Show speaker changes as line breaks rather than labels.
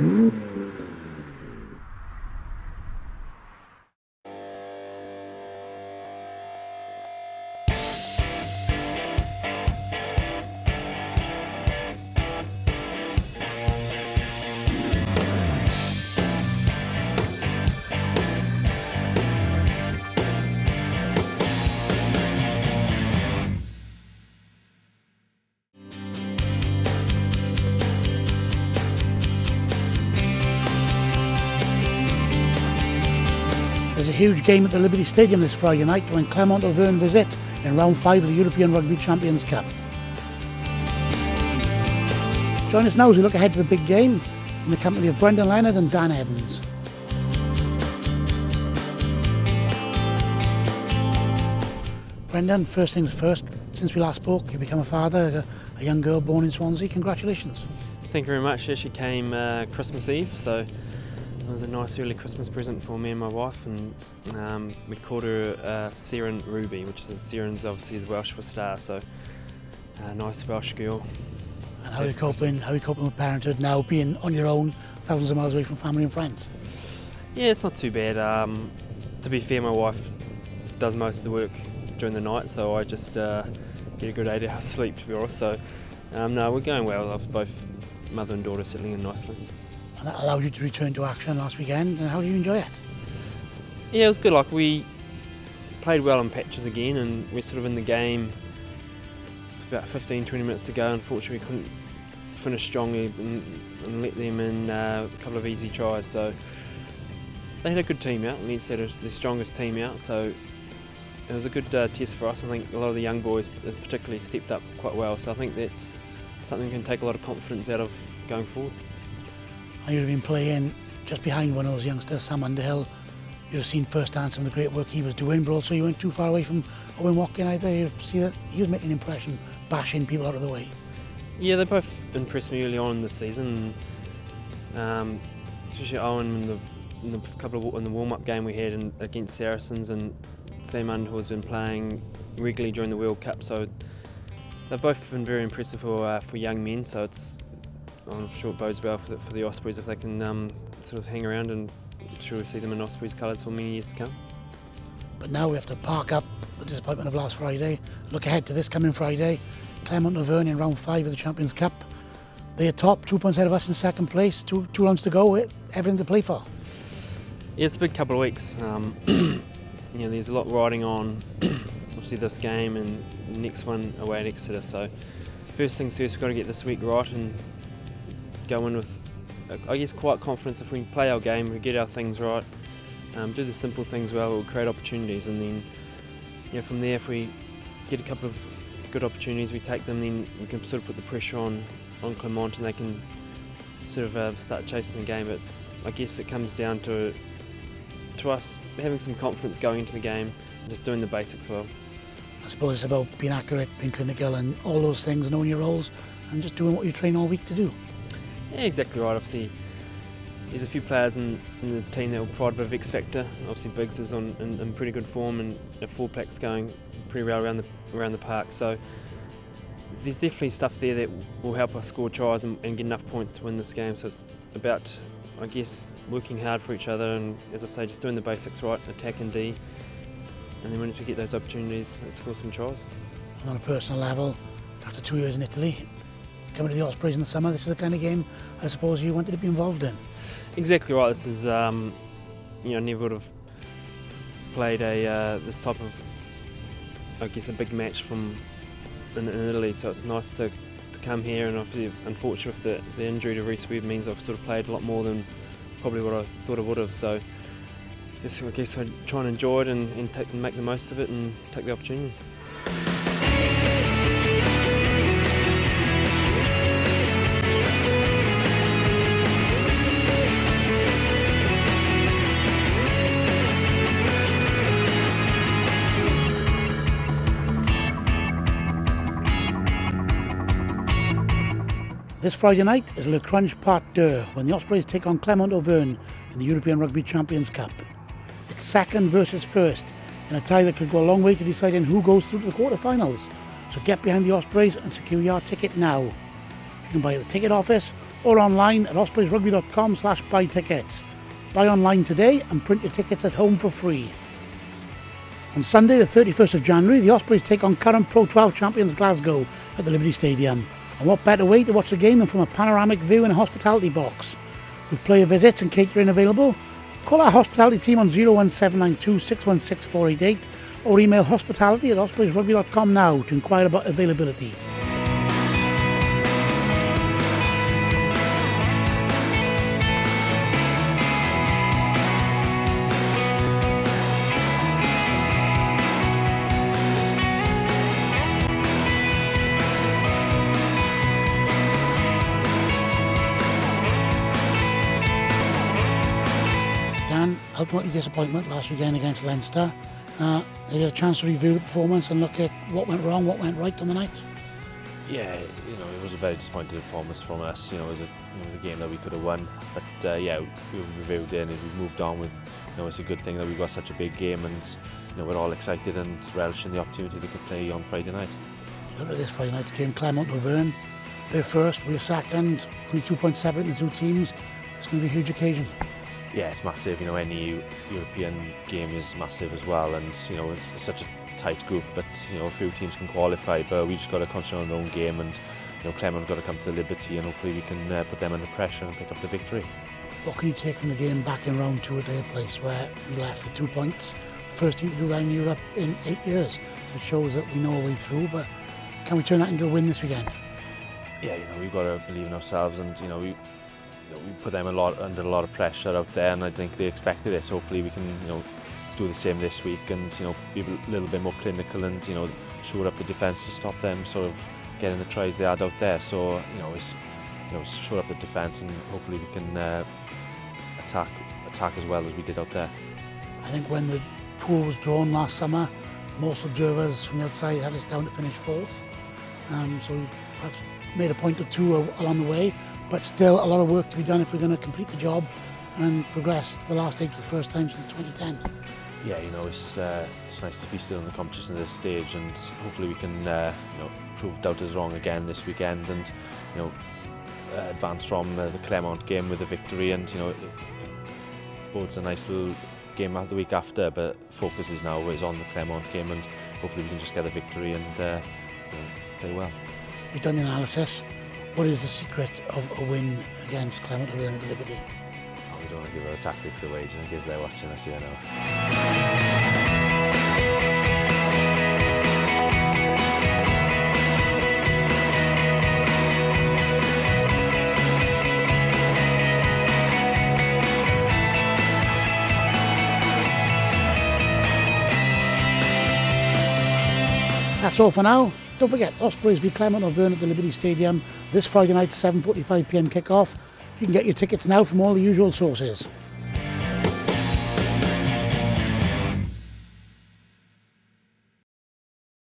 Mm-hmm. There's a huge game at the Liberty Stadium this Friday night when Clermont Auvergne visit in round five of the European Rugby Champions Cup. Join us now as we look ahead to the big game in the company of Brendon Leonard and Dan Evans. Brendon, first things first, since we last spoke, you've become a father, a, a young girl born in Swansea. Congratulations.
Thank you very much. She came uh, Christmas Eve, so it was a nice early Christmas present for me and my wife, and um, we called her uh, Seren Ruby, which is Seren's obviously the Welsh for star, so a nice Welsh girl.
And how are you coping? How are you coping with parenthood now, being on your own, thousands of miles away from family and friends?
Yeah, it's not too bad. Um, to be fair, my wife does most of the work during the night, so I just uh, get a good eight hours sleep, to be honest. So, um, no, we're going well. I've both mother and daughter settling in nicely.
And that allowed you to return to action last weekend. And how do you enjoy it?
Yeah, it was good. Like we played well in patches again, and we're sort of in the game about 15, 20 minutes to go. Unfortunately, we couldn't finish strongly and, and let them in uh, a couple of easy tries. So they had a good team out. Leeds had the strongest team out, so it was a good uh, test for us. I think a lot of the young boys particularly stepped up quite well. So I think that's something we can take a lot of confidence out of going forward.
And you'd have been playing just behind one of those youngsters, Sam Underhill. You'd have seen firsthand some of the great work he was doing, but also you weren't too far away from Owen Watkin either. You'd see that he was making an impression, bashing people out of the way.
Yeah, they both impressed me early on in the season. Um, especially Owen in the, in the couple of in the warm-up game we had in, against Saracens, and Sam Underhill has been playing regularly during the World Cup. So they've both been very impressive for uh, for young men. So it's I'm sure it bodes well for the, for the Ospreys if they can um, sort of hang around and sure we see them in Ospreys colours for many years to come.
But now we have to park up the disappointment of last Friday, look ahead to this coming Friday. Clermont Auvergne in round five of the Champions Cup. They're top, two points ahead of us in second place, two, two rounds to go, everything to play for.
Yeah, it's a big couple of weeks. Um, you know, there's a lot riding on, obviously this game and the next one away at Exeter. So first things first, we've got to get this week right and go in with, I guess, quite confidence. If we play our game, we get our things right, um, do the simple things well, we'll create opportunities, and then, you know, from there, if we get a couple of good opportunities, we take them, then we can sort of put the pressure on on Clermont, and they can sort of uh, start chasing the game. It's, I guess, it comes down to to us having some confidence going into the game, and just doing the basics well.
I suppose it's about being accurate, being clinical, and all those things, knowing your roles, and just doing what you train all week to do.
Yeah, exactly right. Obviously, there's a few players in, in the team that will provide a bit of X factor. Obviously, Biggs is on in, in pretty good form, and the full pack's going pretty well around the around the park. So there's definitely stuff there that will help us score tries and, and, get enough points to win this game. So it's about, I guess, working hard for each other, and as I say, just doing the basics right, attack and D, and then once we get those opportunities, let's score some tries.
On a personal level, after two years in Italy, coming to the Ospreys in the summer, this is the kind of game I suppose you wanted to be involved in.
Exactly right. This is, um, you know, never would have played a uh, this type of, I guess, a big match from in, in, Italy. So it's nice to, to come here, and obviously, unfortunate with the, the injury to Rhys Webb means I've sort of played a lot more than probably what I thought I would have. So just I guess I try and enjoy it and, and, take, and make the most of it and take the opportunity.
This Friday night is Le Crunch Part 2 when the Ospreys take on Clermont Auvergne in the European Rugby Champions Cup. It's second versus first in a tie that could go a long way to deciding who goes through to the quarterfinals. So get behind the Ospreys and secure your ticket now. You can buy at the ticket office or online at ospreysrugby.com slash buy tickets. Buy online today and print your tickets at home for free. On Sunday, the 31st of January, the Ospreys take on current Pro 12 champions Glasgow at the Liberty Stadium. And what better way to watch the game than from a panoramic view in a hospitality box? With player visits and catering available, call our hospitality team on 01792 616 488 or email hospitality at ospreysrugby.com now to inquire about availability. Ultimately disappointment last weekend against Leinster. Uh, you had a chance to review the performance and look at what went wrong, what went right on the night.
Yeah, you know, it was a very disappointing performance from us. You know, it was a it was a game that we could have won, but uh, yeah, we reviewed it and we moved on with. You know, it's a good thing that we got such a big game, and you know, we're all excited and relishing the opportunity to play on Friday night.
Look at this Friday night's game, Clermont Auvergne. They're first, we're second, only two points separate in the two teams. It's going to be a huge occasion.
Yeah, it's massive. You know, any European game is massive as well, and you know, it's, it's such a tight group. But you know, a few teams can qualify, but we just got to concentrate on our own game, and you know, Clermont got to come to the Liberty, and hopefully we can uh, put them under pressure and pick up the victory.
What can you take from the game back in round two at their place where we left with two points? First team to do that in Europe in eight years. So it shows that we know our way through, but can we turn that into a win this weekend?
Yeah, you know, we've got to believe in ourselves, and you know, we. We put them a lot under a lot of pressure out there, and I think they expected. So hopefully, we can you know do the same this week, and you know be a little bit more clinical, and you know shore up the defence to stop them sort of getting the tries they had out there. So you know, it's you know shore up the defence, and hopefully we can uh, attack attack as well as we did out there.
I think when the pool was drawn last summer, most observers from the outside had us down to finish fourth. Um, so we've perhaps made a point or two along the way, but still a lot of work to be done if we're going to complete the job and progress to the last eight for the first time since 2010.
Yeah, you know, it's uh, it's nice to be still in the competition at this stage and hopefully we can uh, you know prove doubters wrong again this weekend and you know uh, advance from uh, the Claremont game with a victory and you know it, it bodes a nice little game the week after but focus is now always on the Claremont game and hopefully we can just get a victory and uh, you know, play well.
You've done the analysis. What is the secret of a win against Clermont Auvergne at the Liberty?
Oh, we don't want to give our tactics away just in case they're watching us, you know.
That's all for now. Don't forget, Ospreys v Clermont Auvergne at the Liberty Stadium this Friday night, 7.45pm kickoff. You can get your tickets now from all the usual sources.